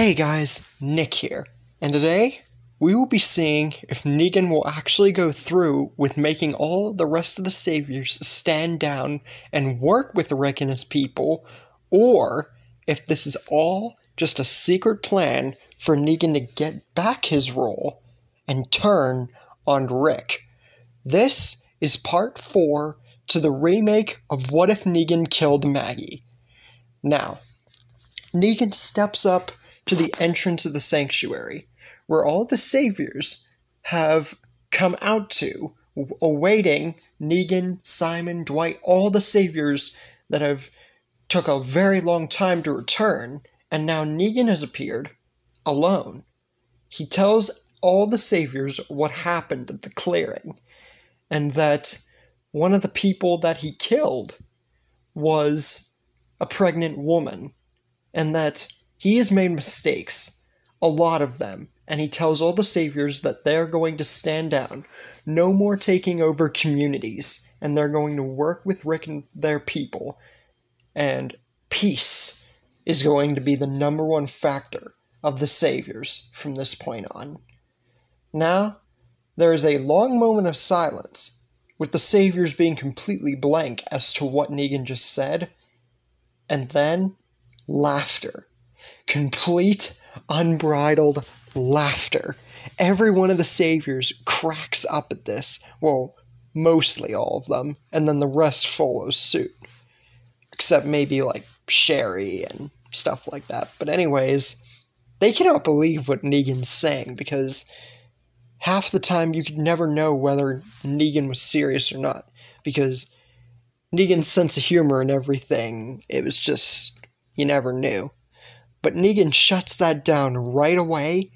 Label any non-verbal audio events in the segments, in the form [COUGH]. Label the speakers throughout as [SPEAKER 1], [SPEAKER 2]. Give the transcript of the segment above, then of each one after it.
[SPEAKER 1] Hey guys, Nick here, and today we will be seeing if Negan will actually go through with making all the rest of the saviors stand down and work with Rick and his people, or if this is all just a secret plan for Negan to get back his role and turn on Rick. This is part 4 to the remake of What If Negan Killed Maggie. Now, Negan steps up to the entrance of the sanctuary, where all the saviors have come out to, awaiting Negan, Simon, Dwight, all the saviors that have took a very long time to return, and now Negan has appeared alone. He tells all the saviors what happened at the clearing, and that one of the people that he killed was a pregnant woman, and that he has made mistakes, a lot of them, and he tells all the saviors that they're going to stand down, no more taking over communities, and they're going to work with Rick and their people. And peace is going to be the number one factor of the saviors from this point on. Now, there is a long moment of silence, with the saviors being completely blank as to what Negan just said, and then laughter complete, unbridled laughter. Every one of the saviors cracks up at this. Well, mostly all of them, and then the rest follows suit. Except maybe like Sherry and stuff like that. But, anyways, they cannot believe what Negan's saying because half the time you could never know whether Negan was serious or not because Negan's sense of humor and everything, it was just, you never knew. But Negan shuts that down right away,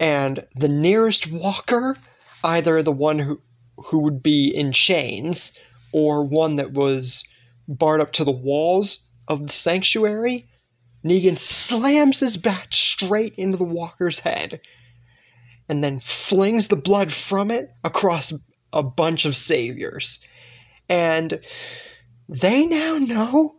[SPEAKER 1] and the nearest walker, either the one who who would be in chains or one that was barred up to the walls of the sanctuary, Negan slams his bat straight into the walker's head and then flings the blood from it across a bunch of saviors. And they now know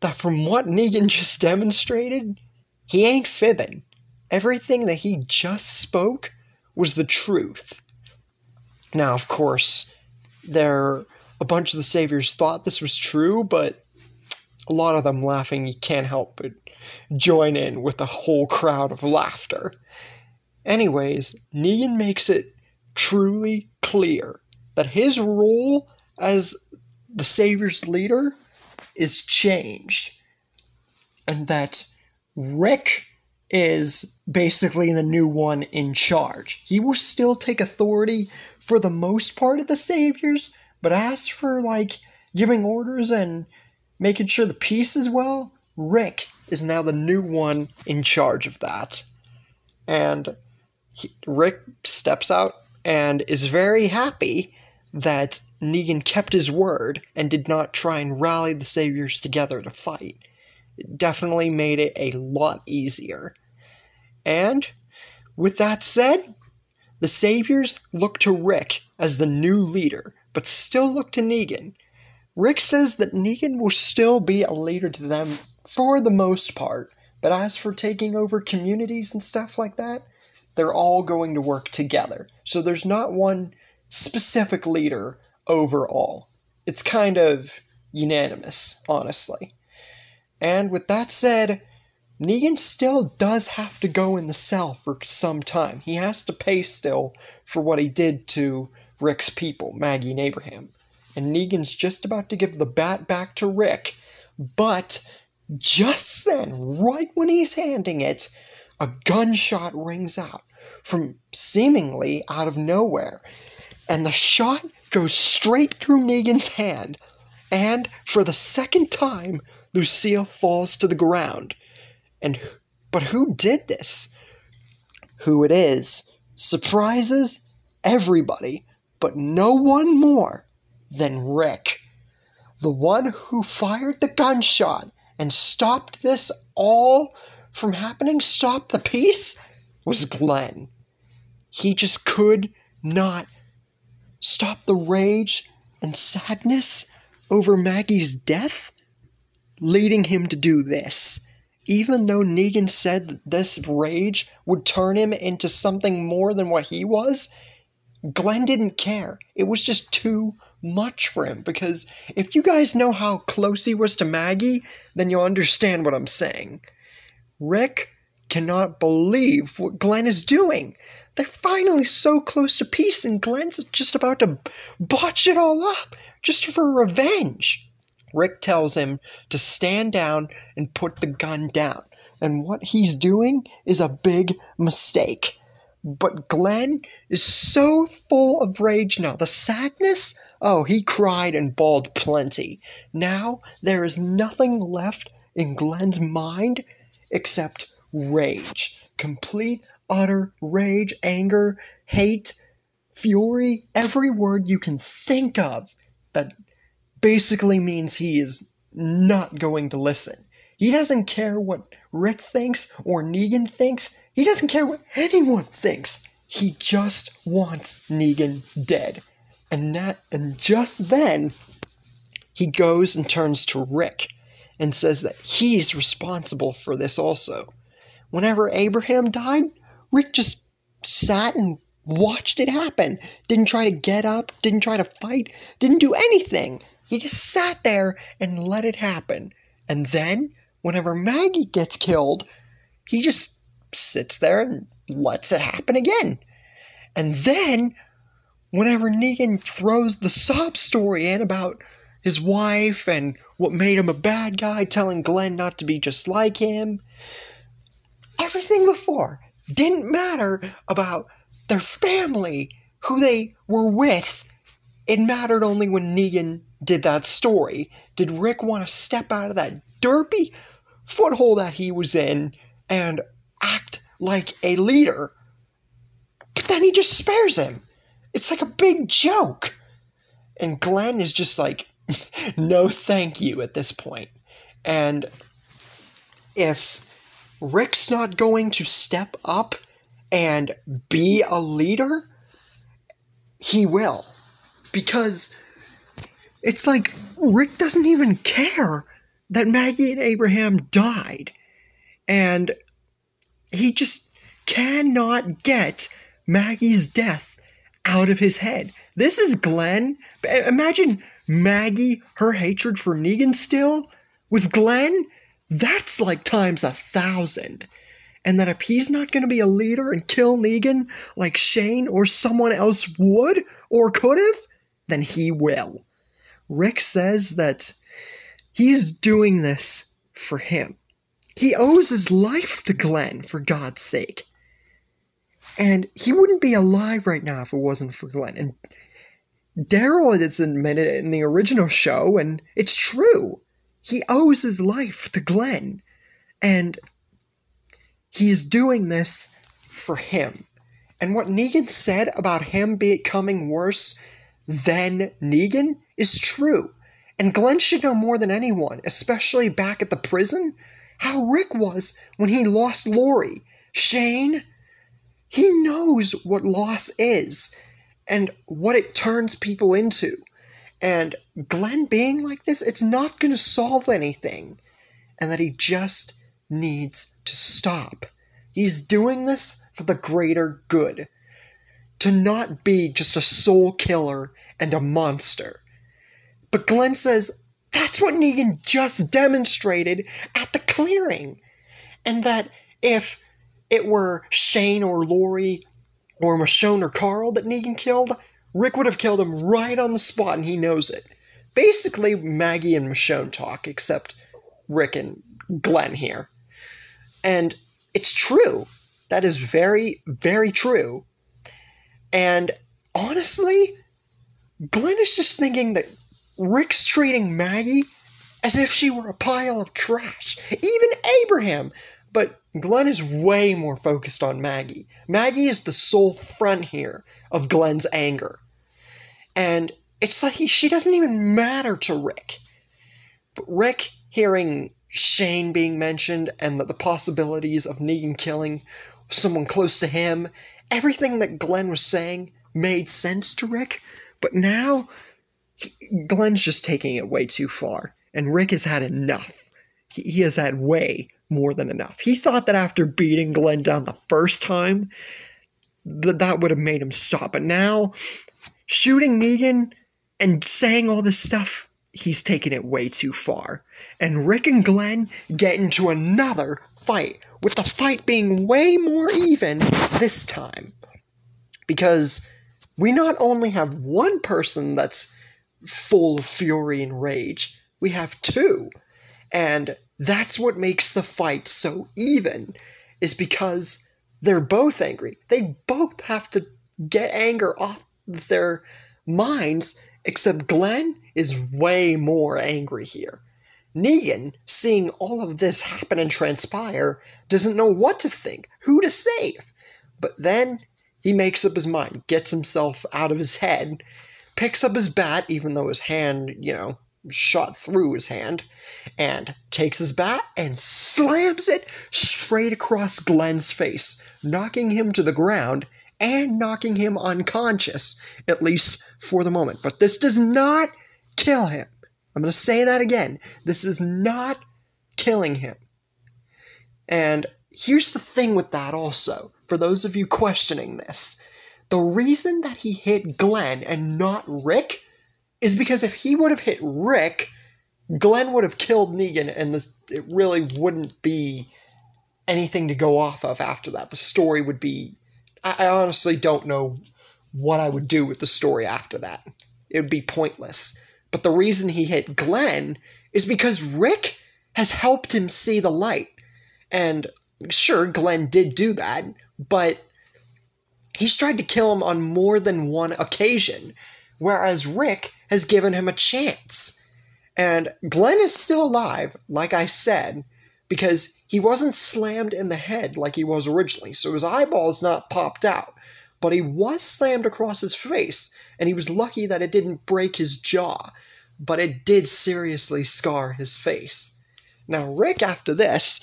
[SPEAKER 1] that from what Negan [LAUGHS] just demonstrated, he ain't fibbing. Everything that he just spoke was the truth. Now, of course, there a bunch of the saviors thought this was true, but a lot of them laughing, you can't help but join in with the whole crowd of laughter. Anyways, Negan makes it truly clear that his role as the Savior's leader is changed. And that Rick is basically the new one in charge. He will still take authority for the most part of the Saviors, but as for like giving orders and making sure the peace is well, Rick is now the new one in charge of that. And he, Rick steps out and is very happy that Negan kept his word and did not try and rally the Saviors together to fight. It definitely made it a lot easier. And, with that said, the Saviors look to Rick as the new leader, but still look to Negan. Rick says that Negan will still be a leader to them for the most part, but as for taking over communities and stuff like that, they're all going to work together. So there's not one specific leader overall. It's kind of unanimous, honestly. And with that said, Negan still does have to go in the cell for some time. He has to pay still for what he did to Rick's people, Maggie and Abraham. And Negan's just about to give the bat back to Rick, but just then, right when he's handing it, a gunshot rings out from seemingly out of nowhere and the shot goes straight through Negan's hand, and for the second time, Lucille falls to the ground. And but who did this? Who it is surprises everybody, but no one more than Rick, the one who fired the gunshot and stopped this all from happening, stopped the peace, was Glenn. He just could not stop the rage and sadness over Maggie's death, leading him to do this. even though Negan said that this rage would turn him into something more than what he was, Glenn didn't care. It was just too much for him because if you guys know how close he was to Maggie, then you'll understand what I'm saying. Rick cannot believe what Glenn is doing. They're finally so close to peace, and Glenn's just about to botch it all up just for revenge. Rick tells him to stand down and put the gun down, and what he's doing is a big mistake. But Glenn is so full of rage now. The sadness, oh, he cried and bawled plenty. Now there is nothing left in Glenn's mind except rage. Complete, utter rage, anger, hate, fury, every word you can think of that basically means he is not going to listen. He doesn't care what Rick thinks or Negan thinks. He doesn't care what anyone thinks. He just wants Negan dead. And that and just then he goes and turns to Rick and says that he's responsible for this also. Whenever Abraham died, Rick just sat and watched it happen. Didn't try to get up, didn't try to fight, didn't do anything. He just sat there and let it happen. And then, whenever Maggie gets killed, he just sits there and lets it happen again. And then, whenever Negan throws the sob story in about his wife and what made him a bad guy, telling Glenn not to be just like him, everything before didn't matter about their family, who they were with. It mattered only when Negan did that story. Did Rick want to step out of that derpy foothold that he was in and act like a leader. But then he just spares him. It's like a big joke. And Glenn is just like, [LAUGHS] no thank you at this point. And if Rick's not going to step up and be a leader, he will. Because it's like Rick doesn't even care that Maggie and Abraham died. And he just cannot get Maggie's death out of his head. This is Glenn. Imagine Maggie, her hatred for Negan still. With Glenn, that's like times a thousand. And that if he's not going to be a leader and kill Negan like Shane or someone else would or could have, then he will. Rick says that he's doing this for him. He owes his life to Glenn, for God's sake. And he wouldn't be alive right now if it wasn't for Glenn. And Daryl has admitted it in the original show, and it's true. He owes his life to Glenn. And he's doing this for him. And what Negan said about him becoming worse than Negan is true. And Glenn should know more than anyone, especially back at the prison, how Rick was when he lost Lori. Shane, he knows what loss is and what it turns people into. And Glenn being like this, it's not going to solve anything. And that he just needs to stop. He's doing this for the greater good. To not be just a soul killer and a monster. But Glenn says, that's what Negan just demonstrated at the clearing. And that if it were Shane or Lori or Michonne or Carl that Negan killed, Rick would have killed him right on the spot and he knows it. Basically, Maggie and Michonne talk, except Rick and Glenn here. And it's true. That is very, very true. And honestly, Glenn is just thinking that Rick's treating Maggie as if she were a pile of trash. Even Abraham. But Glenn is way more focused on Maggie. Maggie is the sole front here of Glenn's anger. And it's like he, she doesn't even matter to Rick. But Rick, hearing Shane being mentioned and the possibilities of Negan killing someone close to him, everything that Glenn was saying made sense to Rick. But now Glenn's just taking it way too far, and Rick has had enough. He, he has had way, more than enough. He thought that after beating Glenn down the first time, that that would have made him stop. But now, shooting Negan and saying all this stuff, he's taken it way too far. And Rick and Glenn get into another fight, with the fight being way more even this time. Because we not only have one person that's full of fury and rage, we have two. And that's what makes the fight so even, is because they're both angry. They both have to get anger off their minds, except Glenn is way more angry here. Negan, seeing all of this happen and transpire, doesn't know what to think, who to save. But then he makes up his mind, gets himself out of his head, picks up his bat, even though his hand, you know, shot through his hand, and takes his bat and slams it straight across Glenn's face, knocking him to the ground and knocking him unconscious, at least for the moment. But this does not kill him. I'm going to say that again. This is not killing him. And here's the thing with that also, for those of you questioning this. The reason that he hit Glenn and not Rick is because if he would have hit Rick, Glenn would have killed Negan, and this it really wouldn't be anything to go off of after that. The story would be. I, I honestly don't know what I would do with the story after that. It would be pointless. But the reason he hit Glenn is because Rick has helped him see the light. And sure, Glenn did do that, but he's tried to kill him on more than one occasion whereas Rick has given him a chance. And Glenn is still alive, like I said, because he wasn't slammed in the head like he was originally, so his eyeballs not popped out. But he was slammed across his face, and he was lucky that it didn't break his jaw, but it did seriously scar his face. Now, Rick, after this,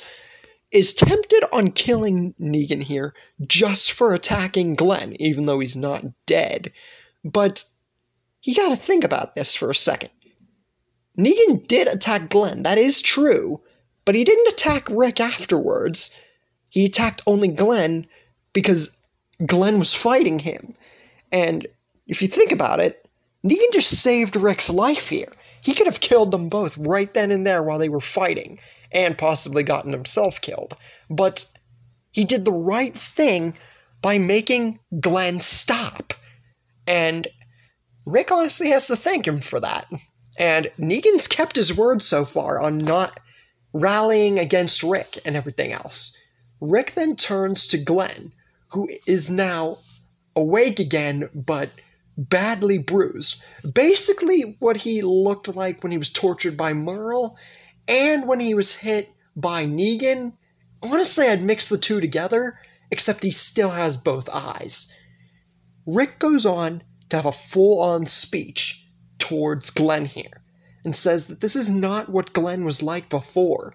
[SPEAKER 1] is tempted on killing Negan here just for attacking Glenn, even though he's not dead. But you gotta think about this for a second. Negan did attack Glenn, that is true, but he didn't attack Rick afterwards. He attacked only Glenn because Glenn was fighting him. And if you think about it, Negan just saved Rick's life here. He could have killed them both right then and there while they were fighting, and possibly gotten himself killed. But he did the right thing by making Glenn stop. And Rick honestly has to thank him for that. And Negan's kept his word so far on not rallying against Rick and everything else. Rick then turns to Glenn, who is now awake again, but badly bruised. Basically, what he looked like when he was tortured by Merle and when he was hit by Negan. Honestly, I'd mix the two together, except he still has both eyes. Rick goes on to have a full on speech towards Glenn here and says that this is not what Glenn was like before.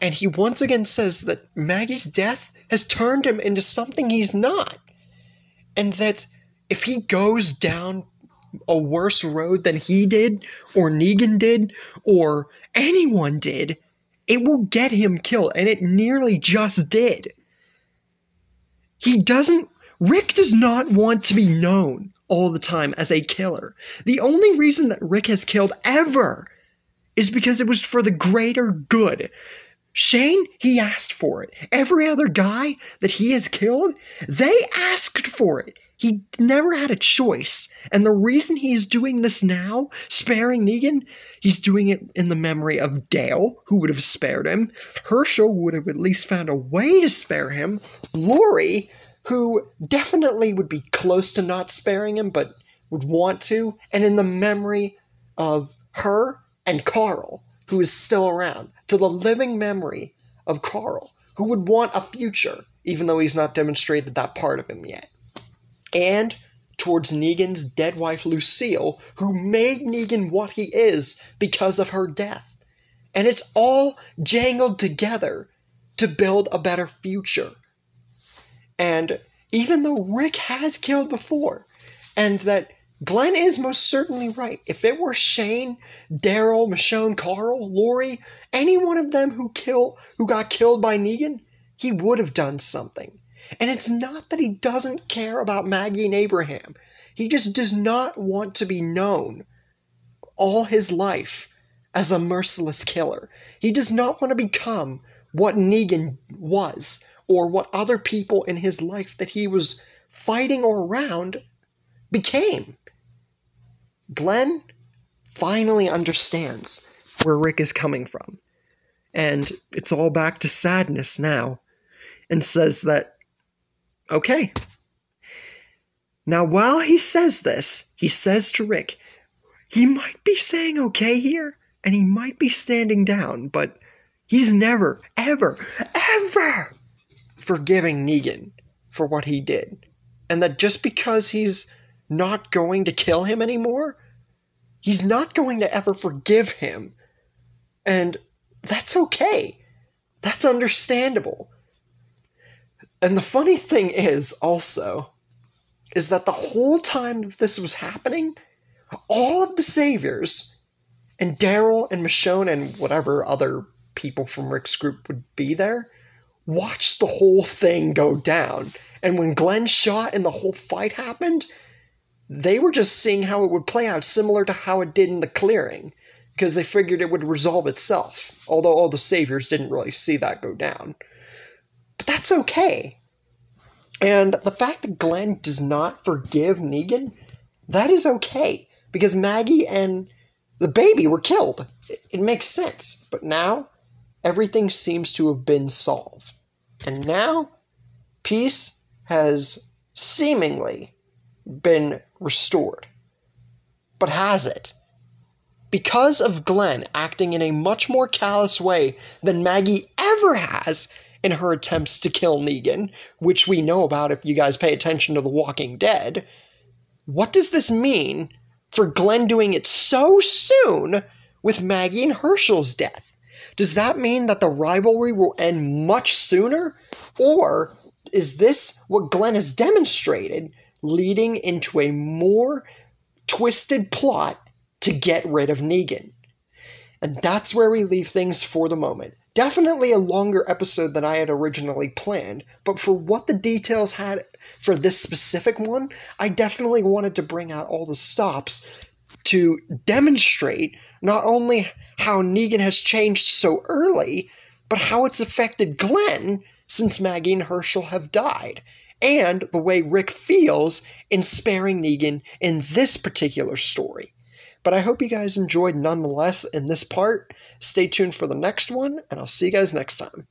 [SPEAKER 1] And he once again says that Maggie's death has turned him into something he's not. And that if he goes down a worse road than he did, or Negan did, or anyone did, it will get him killed. And it nearly just did. He doesn't, Rick does not want to be known all the time as a killer. The only reason that Rick has killed ever is because it was for the greater good. Shane, he asked for it. Every other guy that he has killed, they asked for it. He never had a choice. And the reason he's doing this now, sparing Negan, he's doing it in the memory of Dale, who would have spared him. Hershel would have at least found a way to spare him. Lori, who definitely would be close to not sparing him, but would want to, and in the memory of her and Carl, who is still around, to the living memory of Carl, who would want a future, even though he's not demonstrated that part of him yet. And towards Negan's dead wife Lucille, who made Negan what he is because of her death. And it's all jangled together to build a better future and even though Rick has killed before, and that Glenn is most certainly right. If it were Shane, Daryl, Michonne, Carl, Lori, any one of them who kill who got killed by Negan, he would have done something. And it's not that he doesn't care about Maggie and Abraham. He just does not want to be known all his life as a merciless killer. He does not want to become what Negan was or what other people in his life that he was fighting or around became. Glenn finally understands where Rick is coming from. And it's all back to sadness now. And says that, okay. Now, while he says this, he says to Rick, he might be saying okay here, and he might be standing down, but he's never, ever, ever forgiving Negan for what he did. And that just because he's not going to kill him anymore, he's not going to ever forgive him. And that's okay. That's understandable. And the funny thing is, also, is that the whole time that this was happening, all of the saviors and Daryl and Michonne and whatever other people from Rick's group would be there watched the whole thing go down. And when Glenn shot and the whole fight happened, they were just seeing how it would play out, similar to how it did in the clearing, because they figured it would resolve itself, although all the saviors didn't really see that go down. But that's okay. And the fact that Glenn does not forgive Negan, that is okay, because Maggie and the baby were killed. It, it makes sense. But now, everything seems to have been solved. And now, peace has seemingly been restored. But has it? Because of Glenn acting in a much more callous way than Maggie ever has in her attempts to kill Negan, which we know about if you guys pay attention to The Walking Dead, what does this mean for Glenn doing it so soon with Maggie and Hershel's death? Does that mean that the rivalry will end much sooner? Or is this what Glenn has demonstrated leading into a more twisted plot to get rid of Negan. And that's where we leave things for the moment. Definitely a longer episode than I had originally planned, but for what the details had for this specific one, I definitely wanted to bring out all the stops to demonstrate not only how Negan has changed so early, but how it's affected Glenn since Maggie and Hershel have died, and the way Rick feels in sparing Negan in this particular story. But I hope you guys enjoyed nonetheless in this part. Stay tuned for the next one, and I'll see you guys next time.